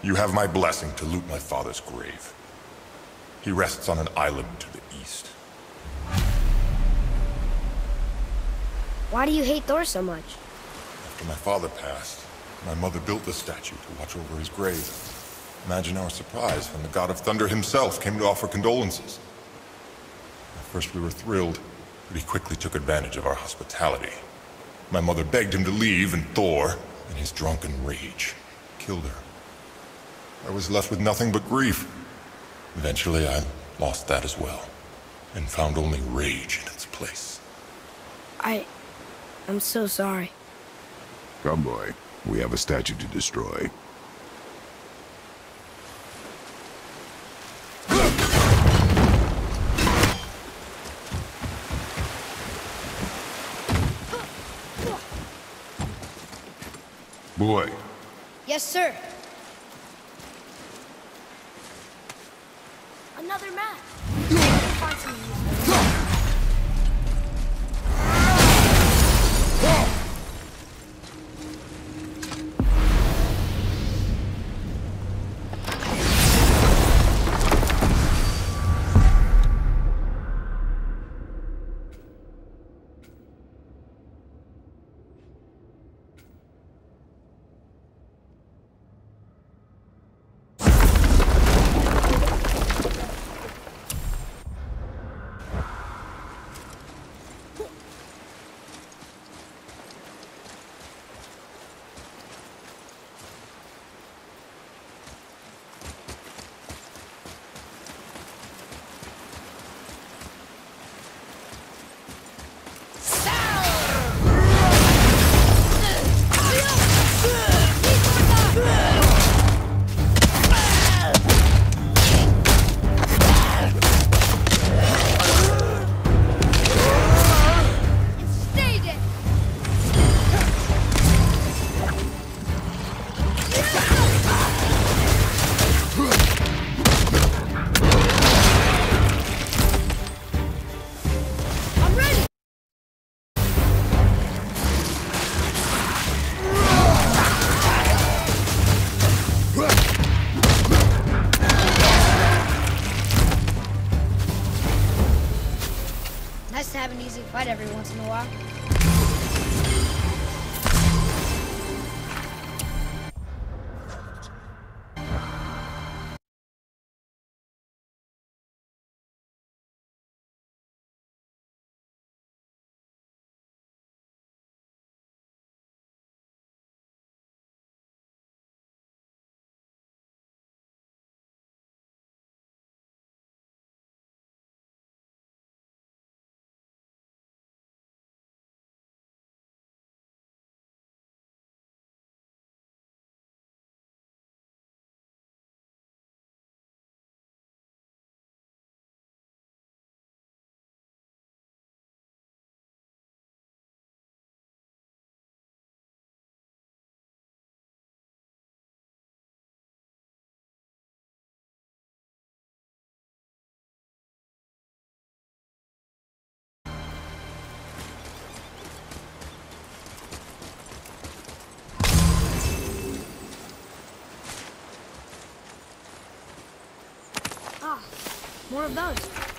You have my blessing to loot my father's grave. He rests on an island to the east. Why do you hate Thor so much? After my father passed, my mother built the statue to watch over his grave. Imagine our surprise when the god of thunder himself came to offer condolences. At first we were thrilled, but he quickly took advantage of our hospitality. My mother begged him to leave, and Thor, in his drunken rage, killed her. I was left with nothing but grief. Eventually I lost that as well, and found only rage in its place. I... I'm so sorry. Come, boy. We have a statue to destroy. Boy, Yes, sir. Another map. More of those.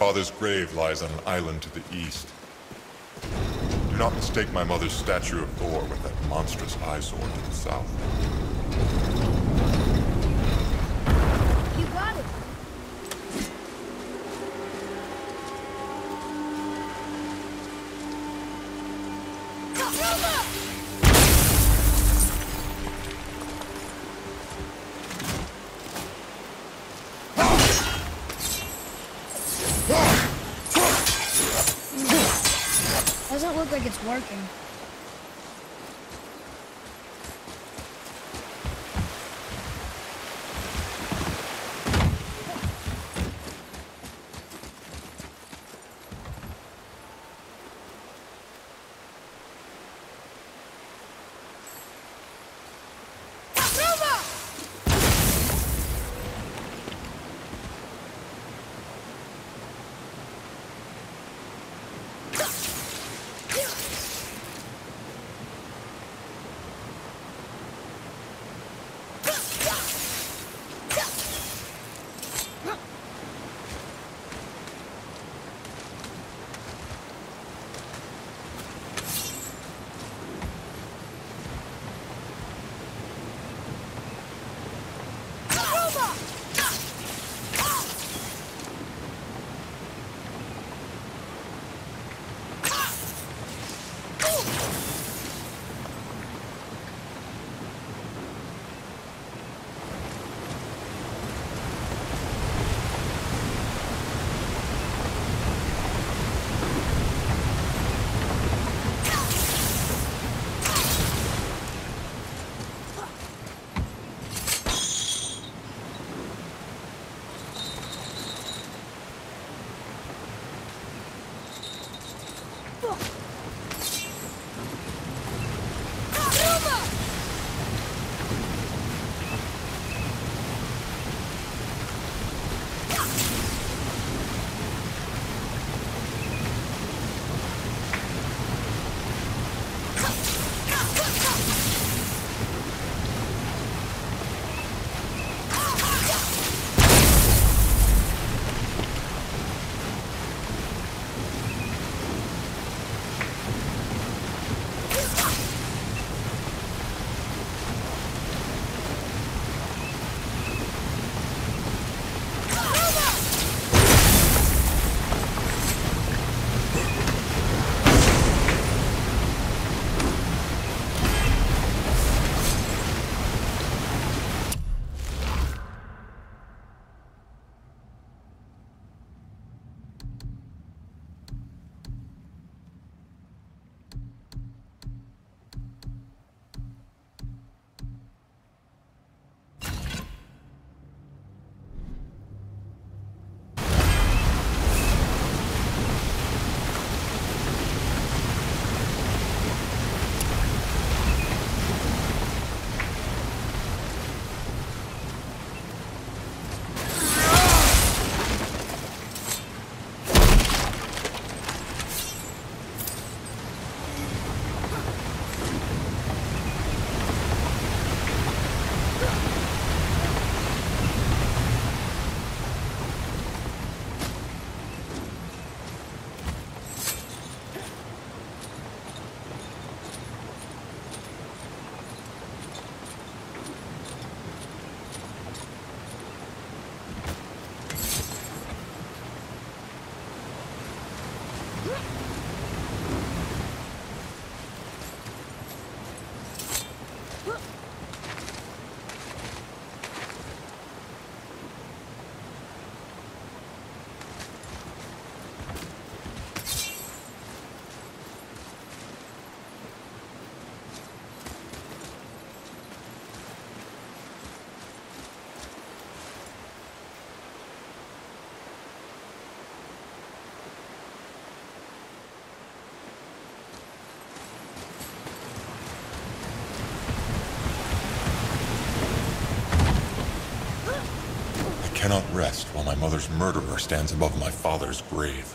Father's grave lies on an island to the east. Do not mistake my mother's statue of Thor with that monstrous eyesore to the south. You got it. Like it's working. Cannot rest while my mother's murderer stands above my father's grave.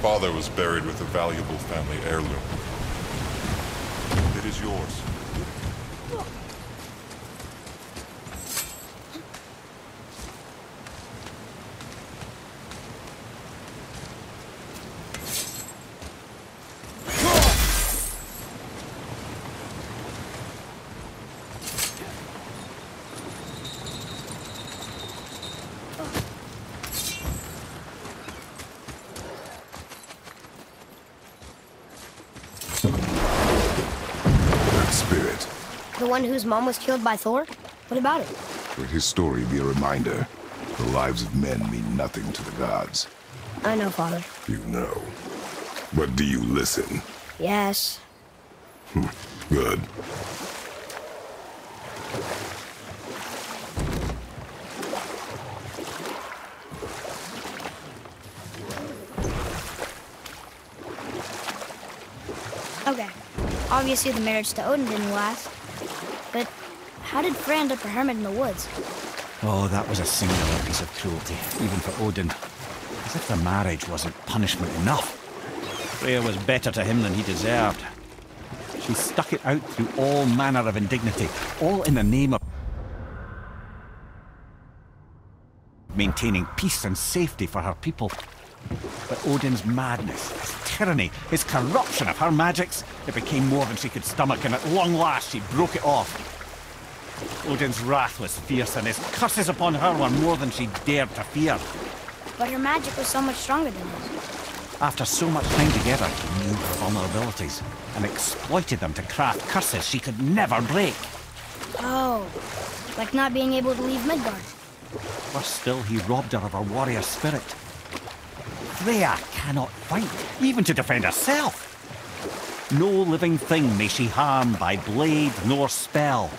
Father was buried with a valuable family heirloom. It is yours. That spirit. The one whose mom was killed by Thor? What about it? Let his story be a reminder. The lives of men mean nothing to the gods. I know, Father. You know. But do you listen? Yes. Hmm. Good. Okay. Obviously, the marriage to Odin didn't last. But how did Frey end up a hermit in the woods? Oh, that was a singular piece of cruelty, even for Odin. As if the marriage wasn't punishment enough. Freya was better to him than he deserved. She stuck it out through all manner of indignity, all in the name of maintaining peace and safety for her people. But Odin's madness, his tyranny, his corruption of her magics, it became more than she could stomach, and at long last she broke it off. Odin's wrath was fierce, and his curses upon her were more than she dared to fear. But her magic was so much stronger than his. After so much time together, he knew her vulnerabilities and exploited them to craft curses she could never break. Oh. Like not being able to leave Midgard. Worse still, he robbed her of her warrior spirit. Freya cannot fight, even to defend herself. No living thing may she harm by blade nor spell.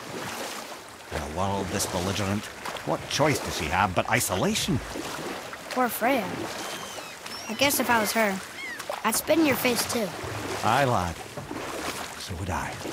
In a world this belligerent, what choice does she have but isolation? Poor Freya. I guess if I was her, I'd spit in your face too. Aye, lad. So would I. I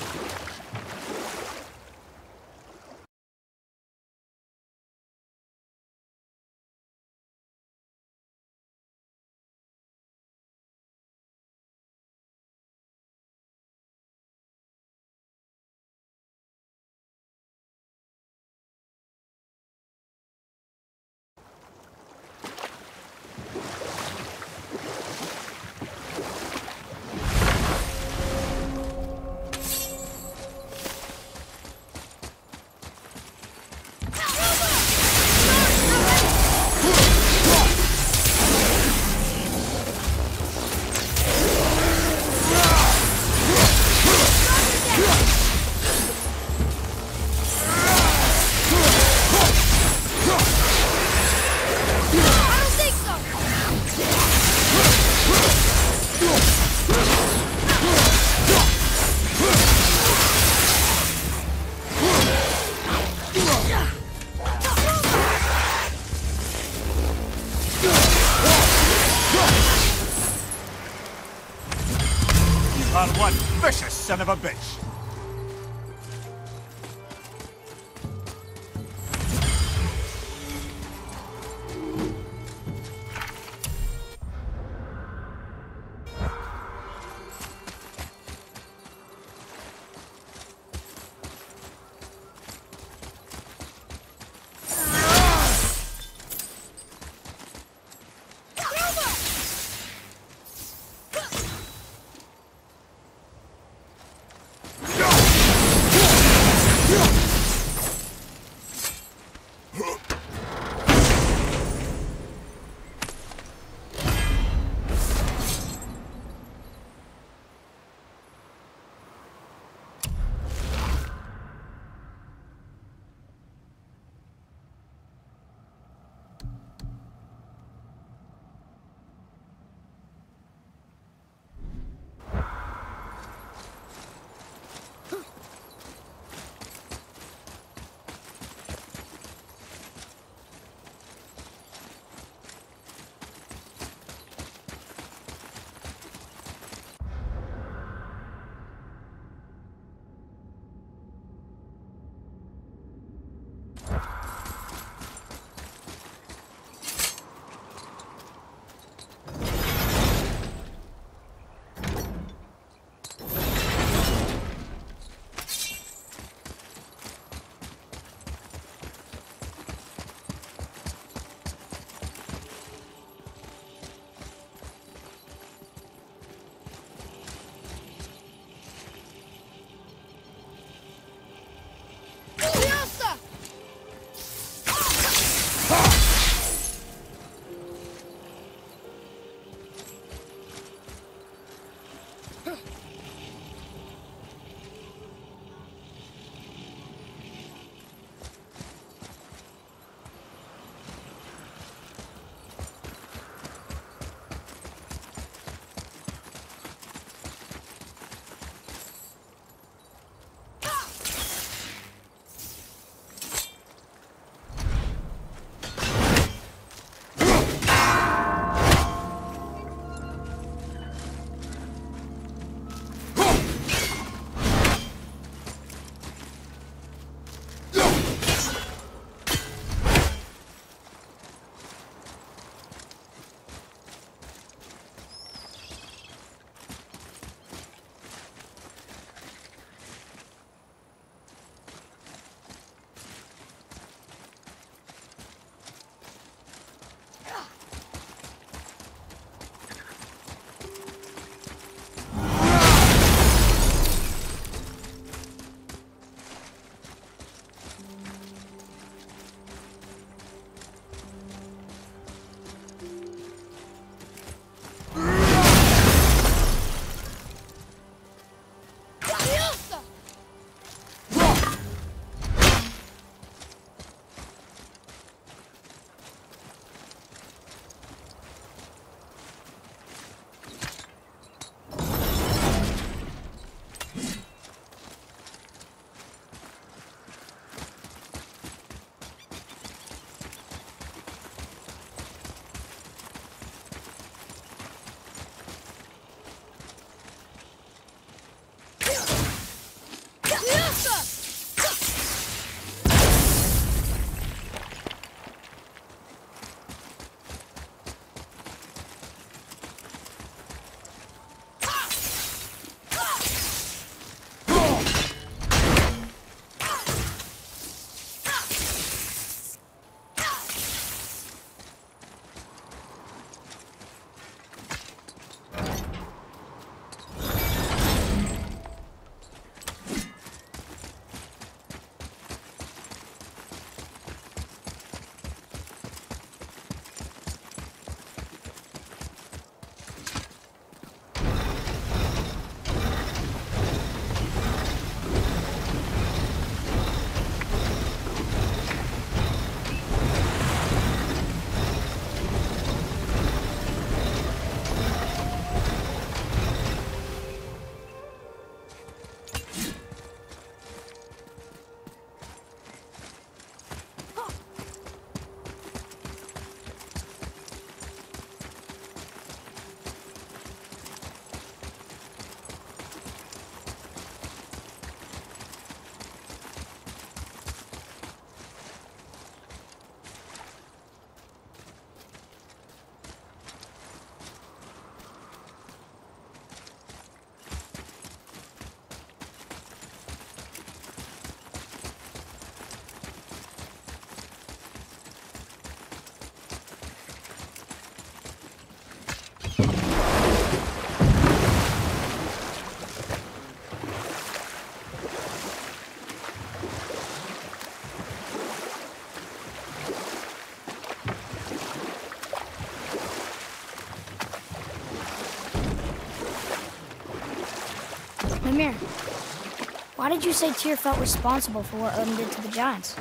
Why did you say Tyr felt responsible for what Odin did to the giants?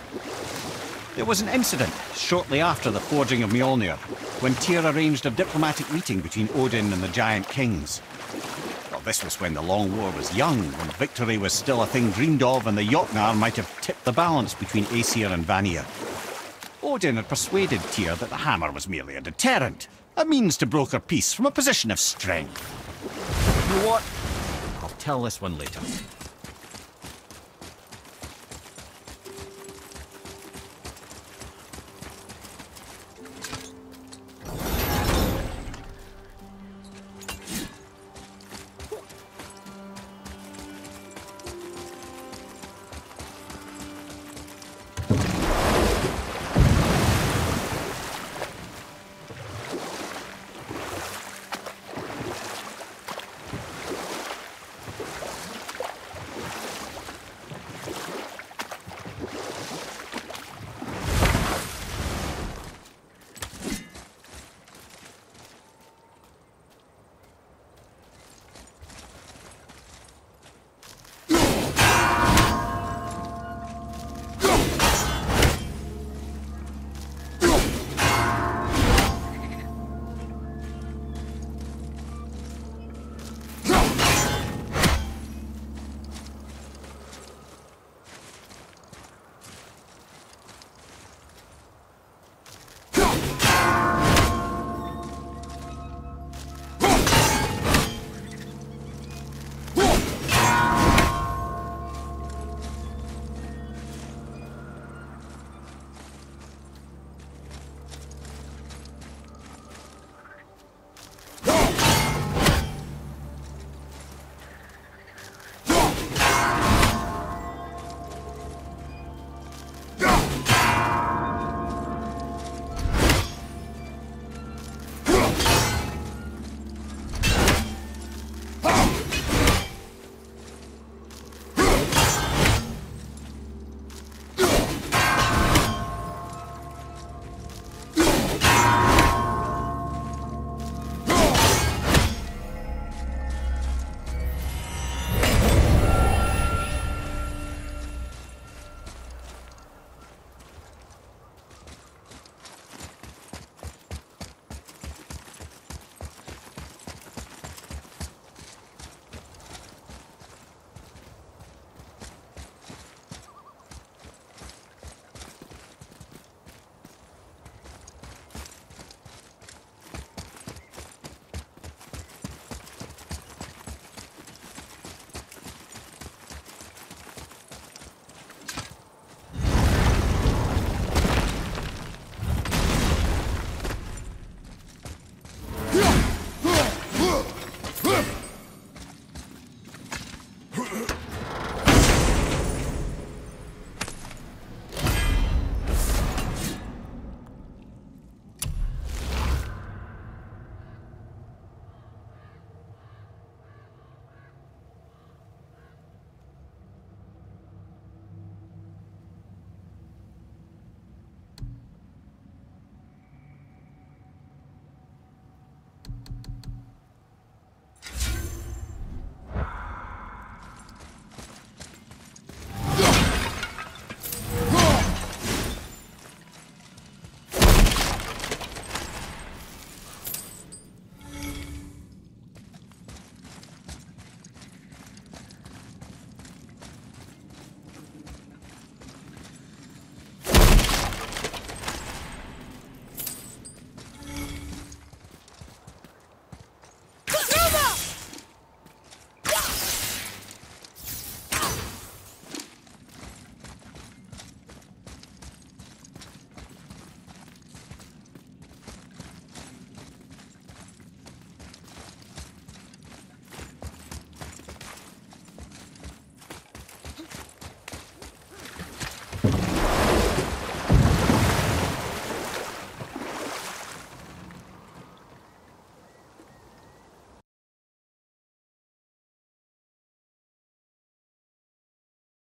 There was an incident shortly after the forging of Mjolnir, when Tyr arranged a diplomatic meeting between Odin and the giant kings. Well, this was when the Long War was young, when victory was still a thing dreamed of, and the Jotnar might have tipped the balance between Aesir and Vanir. Odin had persuaded Tyr that the hammer was merely a deterrent, a means to broker peace from a position of strength. You know what? I'll tell this one later.